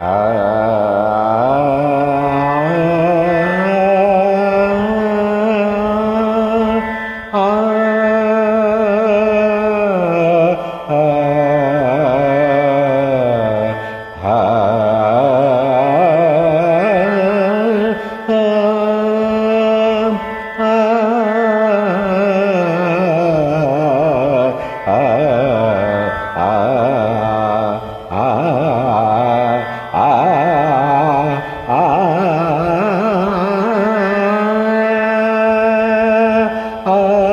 ah Oh.